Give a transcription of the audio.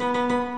Música